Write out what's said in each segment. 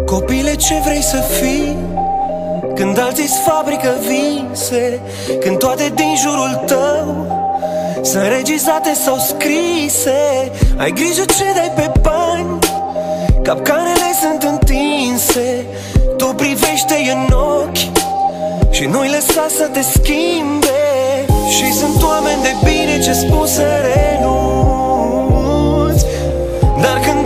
Copile, ce vrei să fii? Când alții fabrică vise Când toate din jurul tău Sunt regizate sau scrise Ai grijă ce dai pe bani Capcanele sunt întinse Tu privește în ochi Și nu-i lăsa să te schimbe Și sunt oameni de bine ce spun să renunți Dar când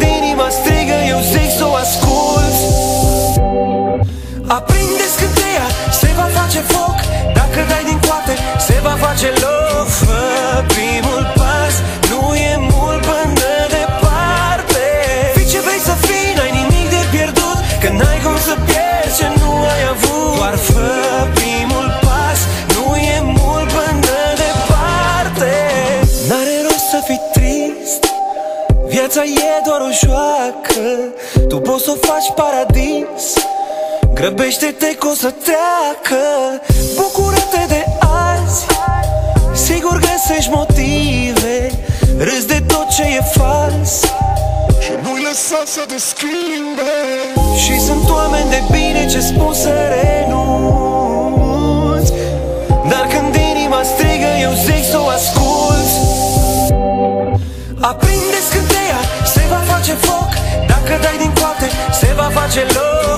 Viața e doar o joacă. Tu poți să o faci paradis. Grăbește-te că o să treacă. Bucură-te de azi. Sigur găsești motive. Râzi de tot ce e fals. Și nu-i lăsa să te schimbe. Și sunt oameni de bine ce spun să renunți. Dar când inima strigă eu zic să o asculți Aprinde se va face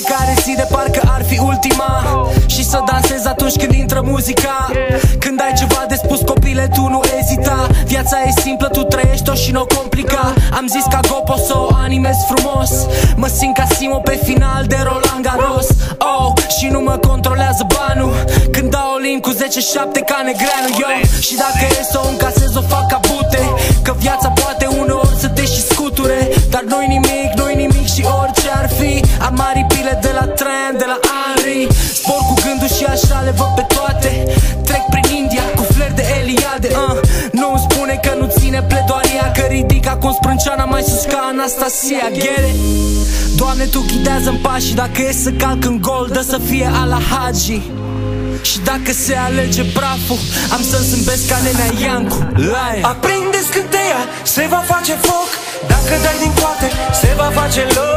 fiecare zi de parcă ar fi ultima Și să dansez atunci când intră muzica Când ai ceva de spus copile tu nu ezita Viața e simplă, tu trăiești-o și nu o complica Am zis ca Gopo să o animez frumos Mă simt ca Simo pe final de Roland Garros. Oh, și nu mă controlează banul. Când dau Olin cu 10-7 ca negreanu yo. Și dacă e să o mai sus ca Anastasia Get it? Doamne, Tu ghidează-mi pașii Dacă e să calc în gol, dă să fie ala Hagi și dacă se alege praful Am să zâmbesc ca nenea Iancu. Laie Aprinde scânteia, se va face foc. Dacă dai din coate, se va face loc